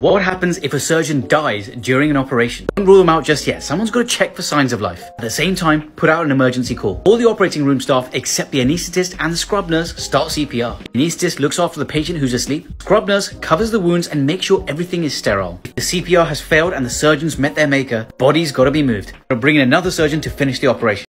What happens if a surgeon dies during an operation? Don't rule them out just yet. Someone's got to check for signs of life. At the same time, put out an emergency call. All the operating room staff, except the anaesthetist and the scrub nurse, start CPR. The anaesthetist looks after the patient who's asleep. Scrub nurse covers the wounds and makes sure everything is sterile. If the CPR has failed and the surgeons met their maker, body's got to be moved. We'll bring in another surgeon to finish the operation.